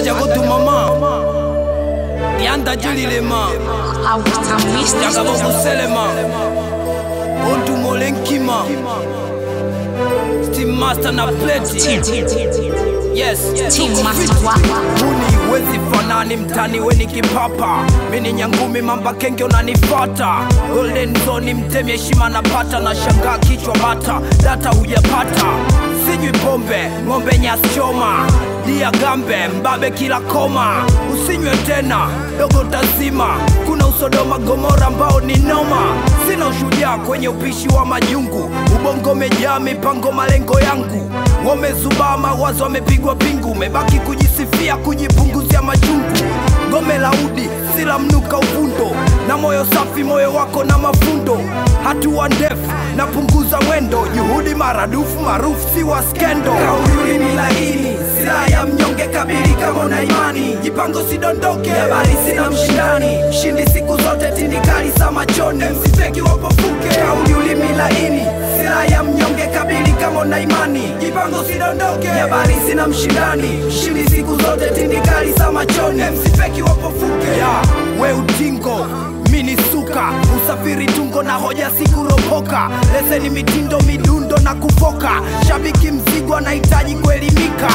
Ajaja kutu mama. Yanda julilema Jaga bobu selema Odu molenkima Steam master na pleti Yes Huni wezi fanani mtani weni kipapa. Mini nyangumi mamba kenge unanifata. Golden zone mtemi heshima napata. Na shangaa kichwa bata Data uyapata Sinywi pombe, ng'ombe nyasi Dia gambe, mbabe kila koma. Usinywe tena, dogo tazima Kuna usodoma gomora ambao ni noma. Sina ushujaa kwenye upishi wa majungu. Ubongo mejaa mipango malengo yangu. Wamezubaa mawazo wamepigwa pingu. Mebaki kujisifia kujipunguzia machungu Gome laudi sila mnuka uvundo. Na moyo safi moyo wako na mafundo. Hatua ndefu napunguza mwendo juhudi maradufu maarufu si wa skendo. Kauli ni laini silaha ya mnyonge kabili kama na imani. Jipango sidondoke habari sina mshindani. Mshindi siku zote tindikali sa machoni msifeki wapofuke kauli ni laini silaha ya mnyonge kabili kama na imani. Jipango sidondoke habari sina mshindani. Mshindi siku zote tindikali sa machoni msifeki wapofuke ya we utingo mini suka usafiri tungo na hoja sikuropoka. Leseni mitindo midundo na kufoka. Shabiki mzigo anahitaji kuelimika.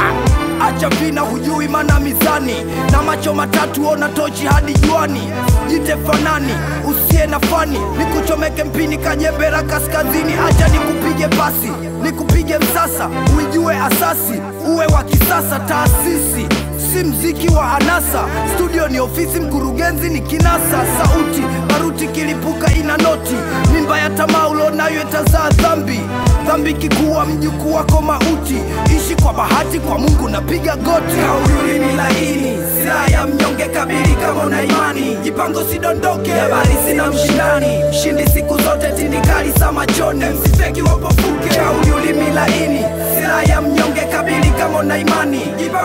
Acha vina hujui mana mizani. Na macho matatu ona tochi hadi juani. Jite fanani usiye na fani. Nikuchomeke mpini kajembera kaskazini. Acha nikupige pasi nikupige msasa. Uijue asasi uwe wa kisasa taasisi si mziki wa anasa. Studio ni ofisi mkurugenzi ni kinasa. Sauti baruti kilipuka ina noti. Mimba ya tamaa ulionayo itazaa dhambi. Dhambi kikuwa mjukuu wako mauti. Ishi kwa bahati kwa mungu napiga goti. Kauli ni laini silaha ya mnyonge kabili kama una imani. Jipango sidondoke habari sina mshindani. Shindi siku zote tindikali sama machoni. Msifeki wapofuke kauli ni laini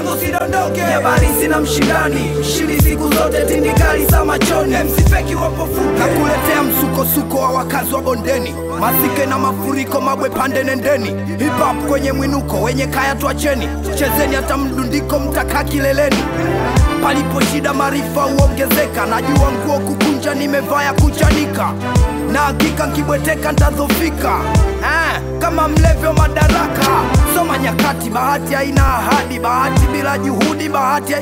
jipango sidondoke. Habari sina mshindani. Mshindi siku zote tindikali za machoni. Msifeki wapofuke nakuletea msukosuko wa wakazi wa bondeni. Masike na mafuriko mabwe pande nendeni. Hip hop kwenye mwinuko wenye kaya twacheni chezeni hata mdundiko mtakaa kileleni. Palipo shida maarifa huongezeka. Najua nguo kukunja nimevaa ya kuchanika. Na hakika nkibweteka ntadhofika eh, kama mlevyo madaraka soma nyakati. Bahati haina ahadi bahati bila juhudi bahati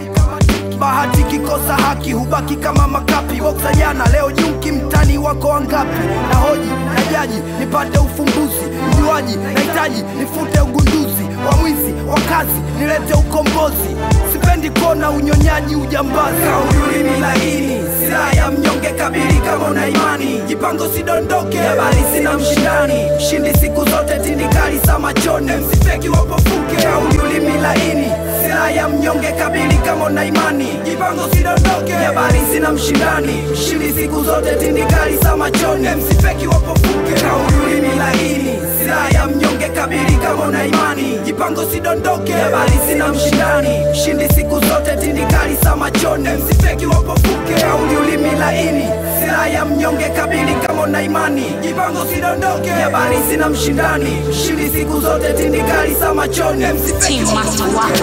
bahati kikosa haki hubaki kama makapi. Boksa jana leo nyuki, mtani wako wangapi? Na hoji na jaji nipate ufumbuzi. Mjuaji nahitaji nifute ugunduzi. Wa mwizi wa kazi nilete ukombozi. Sipendi kona unyonyaji ujambazi. Kauli ni laini silaha ya mnyonge kabili kama una imani jipango sidondoke. Habari sina mshindani. Mshindi siku zote tindikali habari sina mshindani. Mshindi siku zote tindikali za machoni. Msifeki wapofuke na ulimi laini. Silaha ya mnyonge kabiri kama una imani. Jipango sidondoke habari sina mshindani. Mshindi siku zote tindikali za machoni. Msifeki wapofuke na ulimi laini. Silaha ya mnyonge kabiri kama una imani. Jipango sidondoke habari sina mshindani. Mshindi siku zote tindikali za machoni. Msifeki wapofuke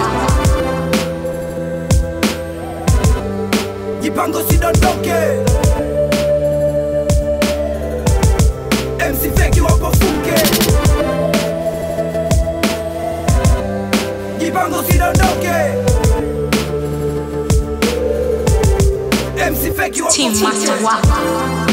jipango sidondoke MC feki wapofuke jipango sidondoke MC feki Team wapofuke Master Waka.